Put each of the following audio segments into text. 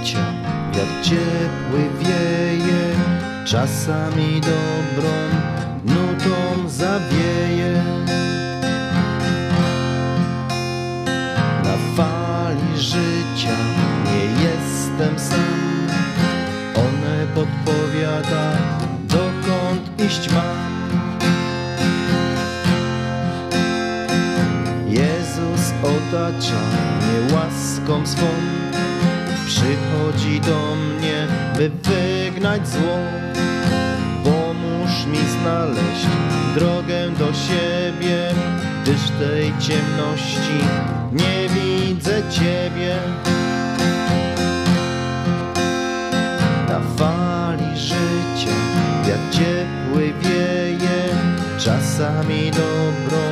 życia Wiatr ciepły wieje Czasami dobrą nutą zawieje. Na fali życia nie jestem sam One podpowiada dokąd iść mam. Jezus otacza mnie łaską swą Przychodzi do mnie, by wygnać zło. Pomóż mi znaleźć drogę do siebie Gdyż tej ciemności nie widzę Ciebie. Na fali życia wiatr ciepły wieje Czasami dobrą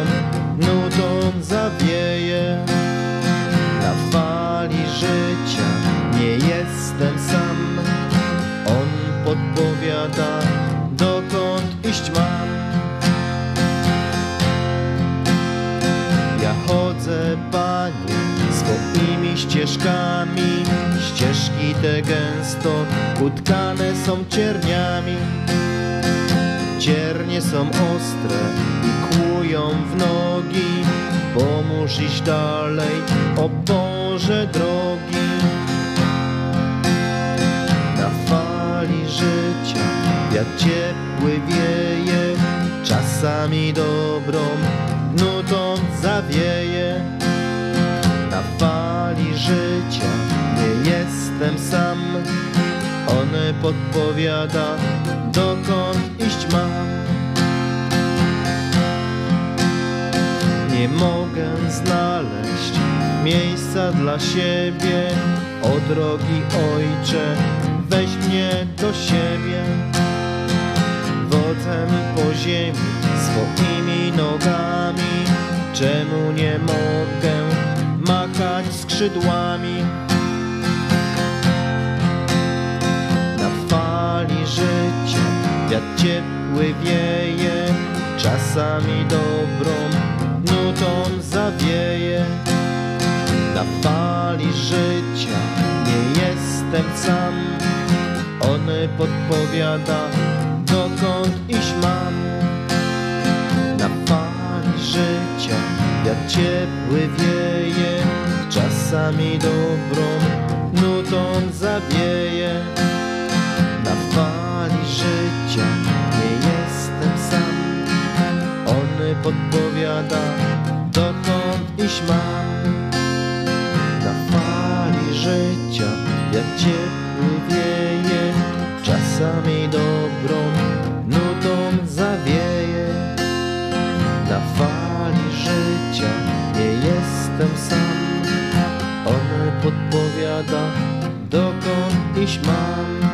dokąd iść mam. Ja chodzę, Panie, swoimi ścieżkami. Ścieżki te gęsto utkane są cierniami. Ciernie są ostre i kłują w nogi. Pomóż iść dalej, o Boże drogi wiatr ciepły wieje Czasami dobrą nutą zawieje. Na fali życia nie jestem sam On podpowiada dokąd iść mam Nie mogę znaleźć miejsca dla siebie O drogi Ojcze, weź mnie do siebie Wodzę po ziemi swoimi nogami. Czemu nie mogę machać skrzydłami? Na fali życia wiatr ciepły wieje Czasami dobrą nutą zawieje. Na fali życia nie jestem sam On podpowiada dokąd iść mam? Na fali życia wiatr ciepły wieje Czasami dobrą nutą zawieje Na fali życia nie jestem sam On podpowiada dokąd iść mam. Na fali życia jak ciepły wieje Czasami dobrą nutą zawieje. Na fali życia nie jestem sam On podpowiada dokąd iść mam